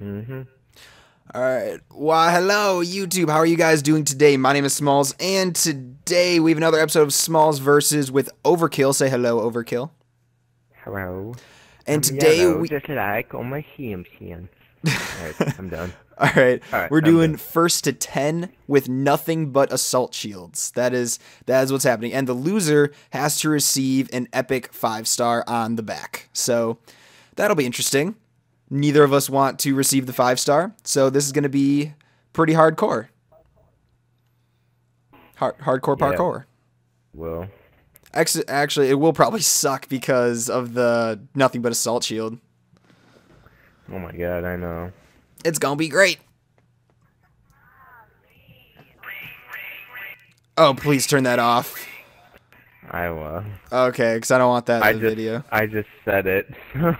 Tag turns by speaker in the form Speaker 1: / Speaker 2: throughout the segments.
Speaker 1: Mm-hmm.
Speaker 2: All right. Why, hello, YouTube. How are you guys doing today? My name is Smallz, and today we have another episode of Smallz versus with Overkill. Say hello, Overkill.
Speaker 1: Hello.
Speaker 2: And today
Speaker 1: Yellow,
Speaker 2: we.
Speaker 1: just like on my CMCN. Alright, I'm done.
Speaker 2: All right,
Speaker 1: All right,
Speaker 2: we're
Speaker 1: I'm
Speaker 2: doing
Speaker 1: done.
Speaker 2: first to ten with nothing but assault shields. That is that is what's happening, and the loser has to receive an epic five star on the back. So that'll be interesting. Neither of us want to receive the five star, so this is going to be pretty hardcore. Hard, hardcore
Speaker 1: Yeah.
Speaker 2: parkour.
Speaker 1: Well,
Speaker 2: Actually, it will probably suck because of the nothing but assault shield.
Speaker 1: oh my god, I know.
Speaker 2: It's gonna be great. Oh, please turn that off.
Speaker 1: I will.
Speaker 2: Okay, because I don't want that
Speaker 1: I
Speaker 2: in the
Speaker 1: just,
Speaker 2: video.
Speaker 1: I just said it.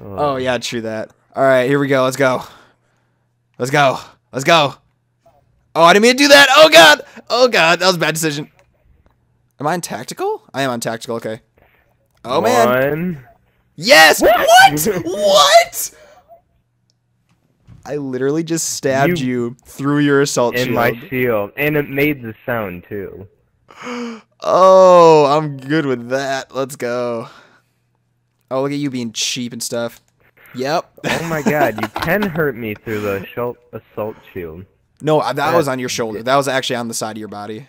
Speaker 2: Oh yeah, true that. All right, here we go. Let's go. Let's go. Let's go. Oh, I didn't mean to do that. Oh god. Oh god, that was a bad decision. Am I on tactical? I am on tactical. Okay. Oh man. Yes. What? what? I literally just stabbed you,
Speaker 1: You-
Speaker 2: through your assault
Speaker 1: in
Speaker 2: shield.
Speaker 1: my shield, and it made the sound too.
Speaker 2: Oh, I'm good with that. Let's go. Oh, look at you being cheap and stuff. Yep.
Speaker 1: Oh my god, you can hurt me through the assault assault shield.
Speaker 2: no, that was on your shoulder. That was actually on the side of your body.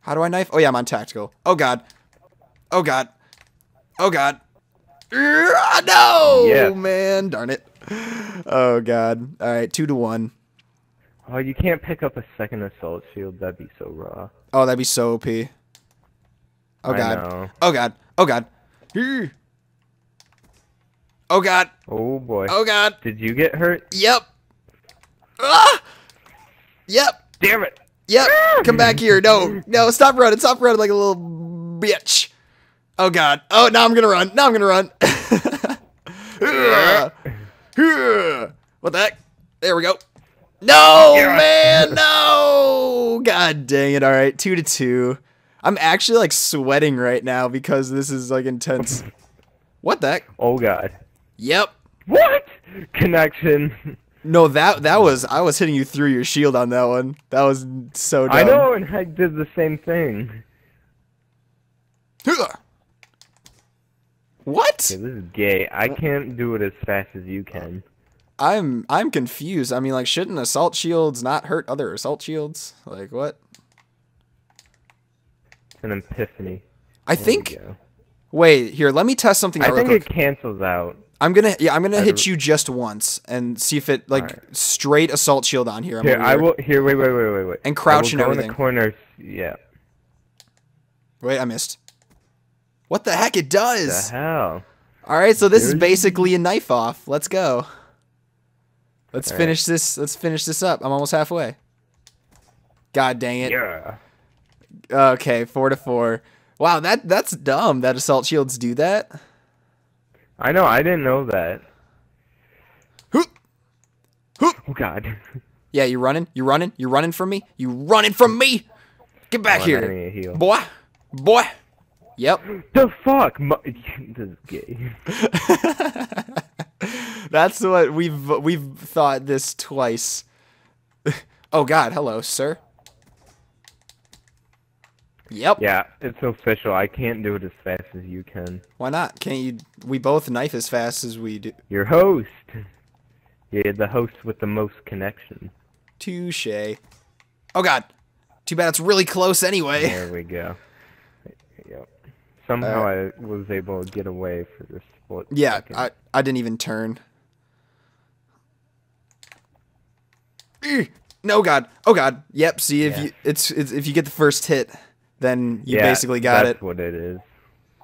Speaker 2: How do I knife? Oh yeah, I'm on tactical. Oh god. Oh god. Oh god. No,
Speaker 1: Yeah.
Speaker 2: man, darn it. Oh god. All right, two to one.
Speaker 1: Oh, you can't pick up a second assault shield. That'd be so raw.
Speaker 2: Oh, that'd be so OP. Oh
Speaker 1: I
Speaker 2: god. Oh god. Oh god. Oh god.
Speaker 1: Oh boy.
Speaker 2: Oh god.
Speaker 1: Did you get hurt?
Speaker 2: Yep. Ah! Yep.
Speaker 1: Damn it!
Speaker 2: Yep. Come back here. No. No. Stop running. Stop running like a little bitch. Oh god. Oh, now I'm gonna run. Now I'm gonna run. what the heck? There we go. No,
Speaker 1: Yeah.
Speaker 2: man. No. God dang it. All right. Two to two. I'm actually like sweating right now because this is like intense. What the heck?
Speaker 1: Oh god.
Speaker 2: Yep.
Speaker 1: What? Connection.
Speaker 2: No, that that was I was hitting you through your shield on that one. That was so dumb.
Speaker 1: I know, and I did the same thing.
Speaker 2: What?
Speaker 1: Okay, this is gay. I can't do it as fast as you can.
Speaker 2: I'm I'm confused. I mean, like, shouldn't assault shields not hurt other assault shields? Like, what?
Speaker 1: It's an epiphany.
Speaker 2: I
Speaker 1: There
Speaker 2: think. Wait, here. Let me test something
Speaker 1: I think
Speaker 2: quick.
Speaker 1: it cancels out.
Speaker 2: I'm gonna yeah. I'm gonna
Speaker 1: I
Speaker 2: hit you just once and see if it like
Speaker 1: Alright.
Speaker 2: straight assault shield on here. I'm
Speaker 1: Here, I will. Here, wait, wait, wait, wait, wait.
Speaker 2: And crouch and
Speaker 1: go in the corner. Yeah.
Speaker 2: Wait, I missed. What the heck? It does?
Speaker 1: The hell.
Speaker 2: All right, so this is basically a knife off. Let's go. Let's
Speaker 1: All right.
Speaker 2: finish this. Let's finish this up. I'm almost halfway. God dang it.
Speaker 1: Yeah.
Speaker 2: Okay, four to four. Wow, that that's dumb. That assault shields do that.
Speaker 1: I know. I didn't know that.
Speaker 2: Hoop. Hoop.
Speaker 1: Oh God.
Speaker 2: Yeah, you running? You running? You running from me? You running from me? Get back
Speaker 1: Oh,
Speaker 2: here, boy, boy. Yep.
Speaker 1: The fuck? My this is gay.
Speaker 2: That's what we've we've thought this twice. oh God, hello, sir. Yep.
Speaker 1: Yeah, it's official. I can't do it as fast as you can.
Speaker 2: Why not? Can't you? We both knife as fast as we do.
Speaker 1: Your host. You're the host with the most connection.
Speaker 2: Touche. Oh God. Too bad it's really close anyway.
Speaker 1: There we go. Yep. Somehow uh, I was able to get away for this split.
Speaker 2: Yeah,
Speaker 1: second.
Speaker 2: I I didn't even turn. No God. Oh God. Yep. See if
Speaker 1: Yeah.
Speaker 2: you it's, it's if you get the first hit, then you
Speaker 1: Yeah,
Speaker 2: basically got
Speaker 1: that's
Speaker 2: it.
Speaker 1: what it is.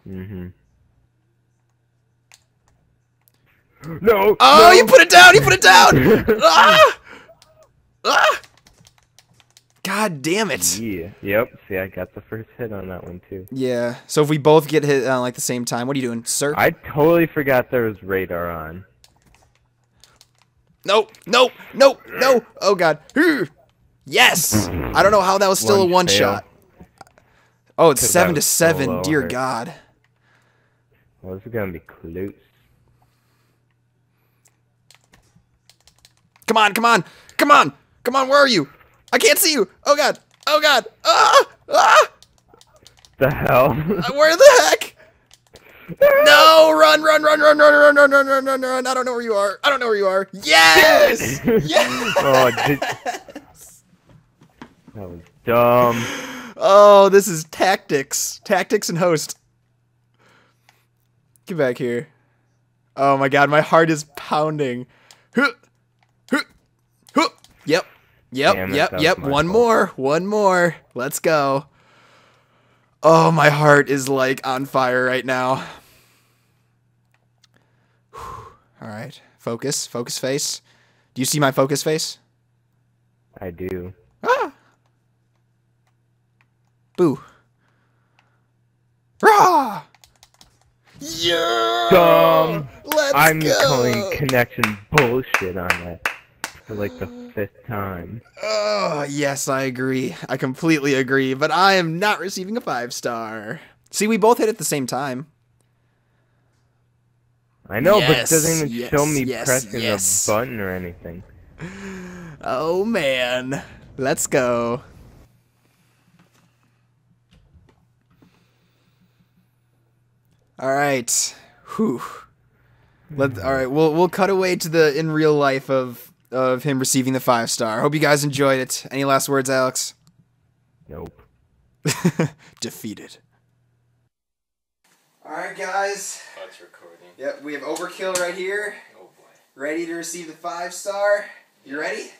Speaker 1: Mm-hmm. No.
Speaker 2: Oh,
Speaker 1: no.
Speaker 2: you put it down. You put it down. ah! Ah! God damn it.
Speaker 1: Yeah. Yep. See, I got the first hit on that one too.
Speaker 2: Yeah. So if we both get hit uh, like the same time, what are you doing, sir?
Speaker 1: I totally forgot there was radar on.
Speaker 2: No, no, no, no. Oh, God. Yes! I don't know how that was still one a
Speaker 1: one fail.
Speaker 2: shot. Oh, it's seven to seven.
Speaker 1: So
Speaker 2: Dear. God.
Speaker 1: Well, this is gonna be close.
Speaker 2: Come on, come on, come on, come on. Where are you? I can't see you. Oh God. Oh God. Ah! Ah!
Speaker 1: The hell?
Speaker 2: Where the heck? No! Run! Run! Run! Run! Run! Run! Run! Run! Run! Run! Run! I don't know where you are. I don't know where you are. Yes! yes!
Speaker 1: oh, did... that was dumb.
Speaker 2: Oh, this is tactics. Tactics and host. Get back here. Oh my god, my heart is pounding. Yep. Yep.
Speaker 1: Damn
Speaker 2: yep. Yep. One
Speaker 1: fault.
Speaker 2: more. One more. Let's go. Oh, my heart is like on fire right now. All right. Focus. Focus face. Do you see my focus face?
Speaker 1: I do.
Speaker 2: Ah! Boo. Rah! Yeah!
Speaker 1: Dumb.
Speaker 2: Let's
Speaker 1: I'm
Speaker 2: go!
Speaker 1: calling connection bullshit on that for like the fifth time.
Speaker 2: Oh, yes, I agree. I completely agree, but I am not receiving a five star. See, we both hit at the same time.
Speaker 1: I know, but it doesn't even show me
Speaker 2: yes,
Speaker 1: pressing
Speaker 2: yes.
Speaker 1: a button or anything.
Speaker 2: Oh, man. Let's go. All right. Whew. Let all right. We'll we'll cut away to the in real life of of him receiving the five star. Hope you guys enjoyed it. Any last words, Alex?
Speaker 1: Nope.
Speaker 2: Defeated. All right, guys.
Speaker 3: That's recording.
Speaker 2: Yep, we have overkill right here,
Speaker 3: Oh boy.
Speaker 2: ready to receive the five star. You ready?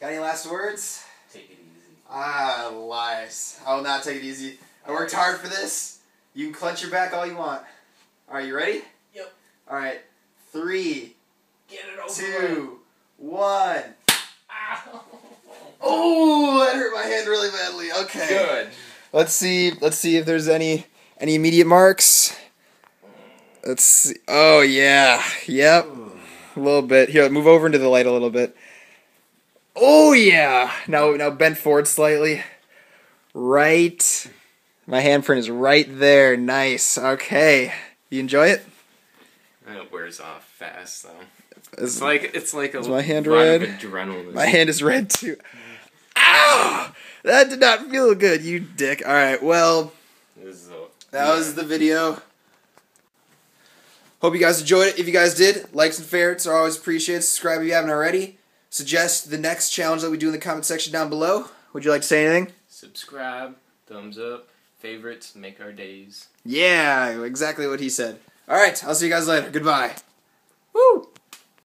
Speaker 2: Got any last words?
Speaker 3: Take it easy.
Speaker 2: Ah, lies. I will not take it easy. I worked hard for this. You can clench your back all you want. All right, you ready?
Speaker 3: Yep.
Speaker 2: All right, three,
Speaker 3: Get it over
Speaker 2: two, one. Oh, that hurt my hand really badly. Okay.
Speaker 3: Good.
Speaker 2: Let's see. Let's see if there's any any immediate marks. Let's see. Oh yeah. Yep. A little bit. Here, move over into the light a little bit. Oh yeah. Now now bend forward slightly. Right. My handprint is right there. Nice. Okay. You enjoy it?
Speaker 3: It wears off fast though. It's like it's like a
Speaker 2: Is my hand red?
Speaker 3: Of adrenaline.
Speaker 2: my hand is red too. Ow! That did not feel good, you dick. All right. Well,
Speaker 3: a-
Speaker 2: That was the video. Hope you guys enjoyed it. If you guys did, likes and favorites are always appreciated. Subscribe if you haven't already. Suggest the next challenge that we do in the comment section down below. Would you like to say anything?
Speaker 3: subscribe, thumbs up, favorites make our days.
Speaker 2: Yeah, exactly what he said. All right, I'll see you guys later. Goodbye.